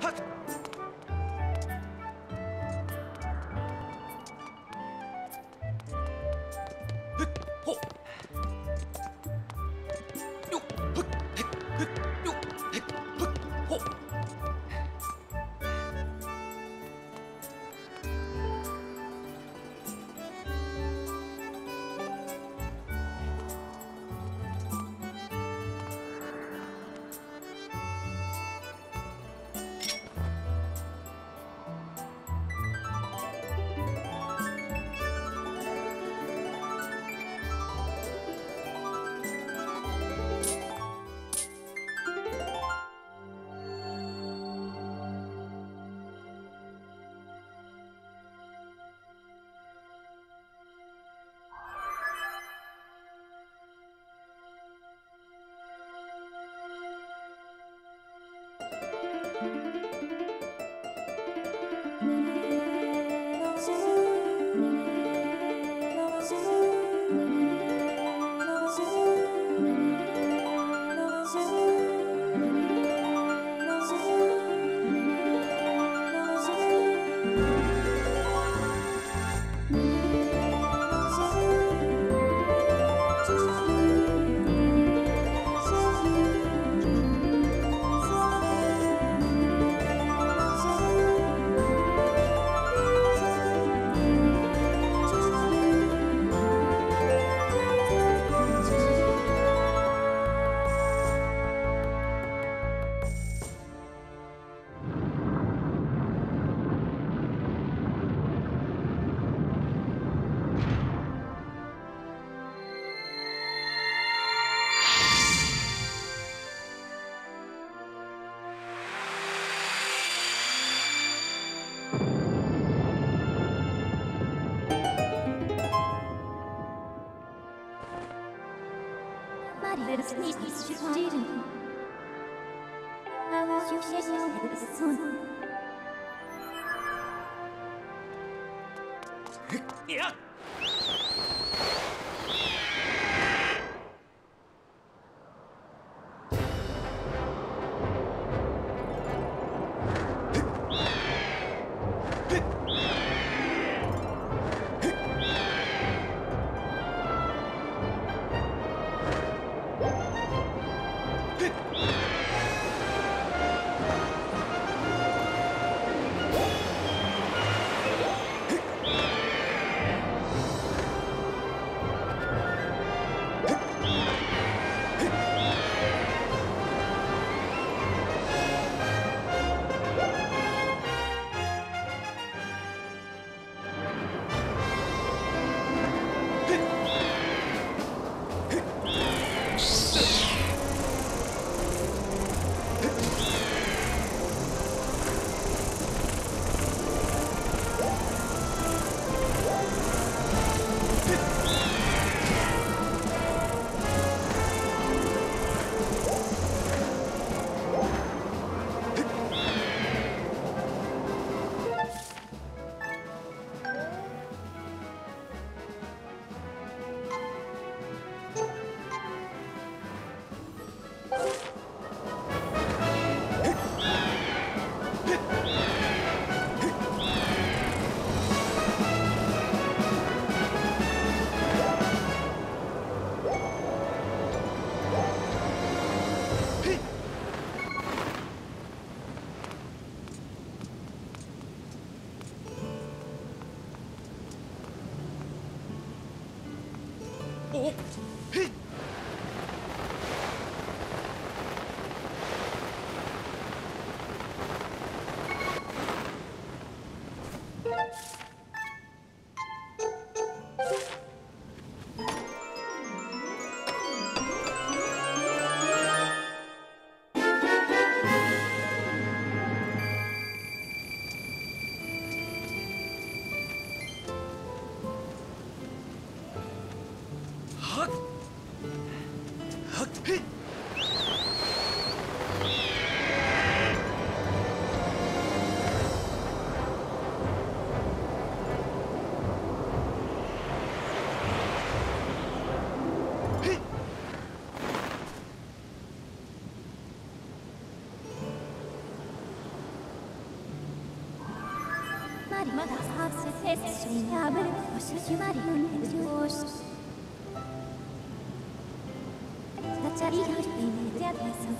はっ。I want you to Student. Student. Student. ー Festabel posizionarioz. Zatxari gauzten edatzen.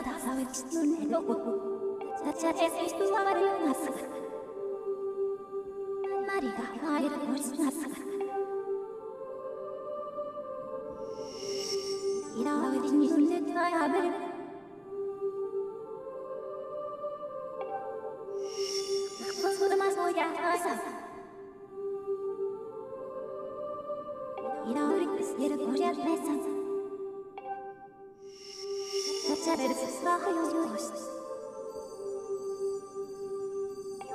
Sabes tu nero, chacha es tu amarillo nasa. Mariga, aire, pues nasa. Ira, a ver, ni un letra, a ver, Shabbat Bahayosh.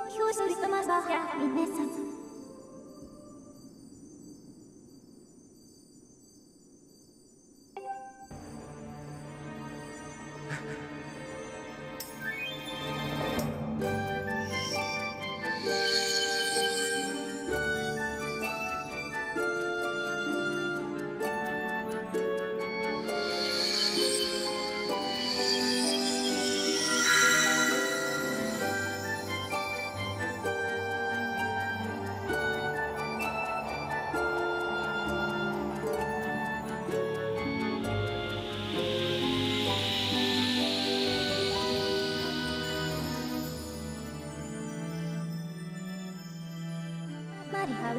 Kyoshi's Mabaha, Minnesota.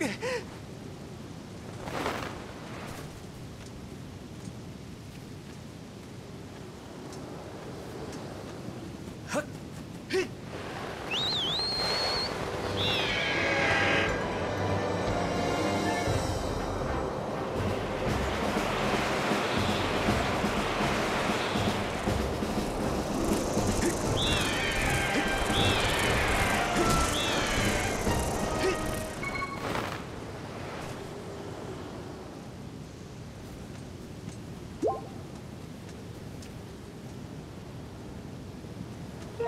えっ?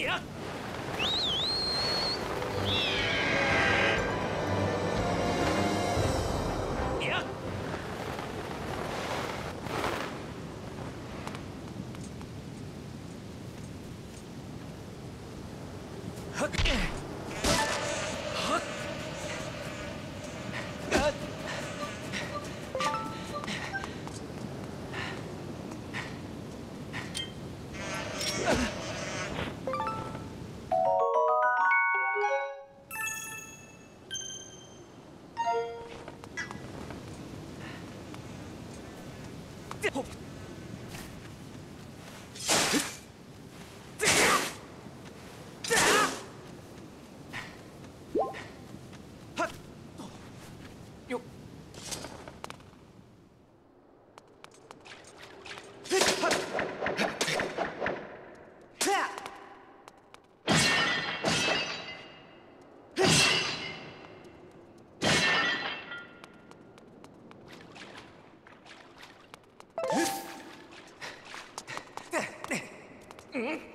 你啊！っ Mm-hmm.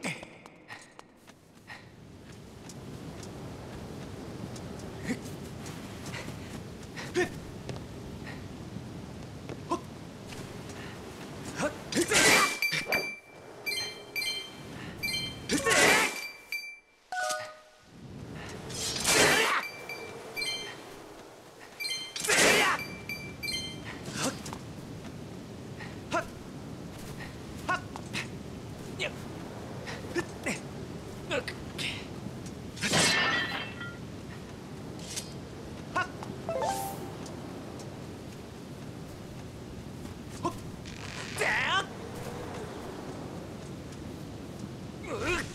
Ugh!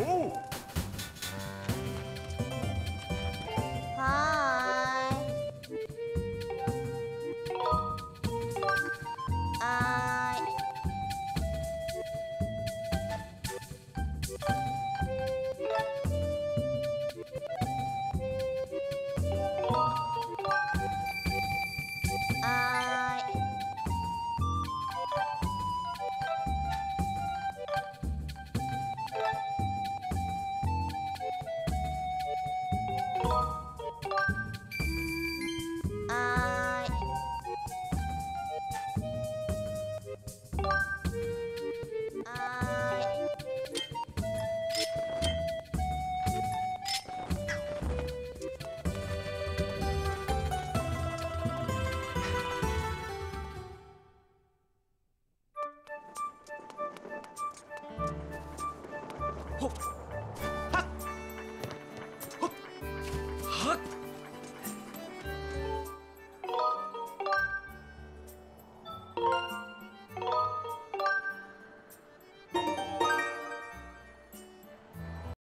Ooh!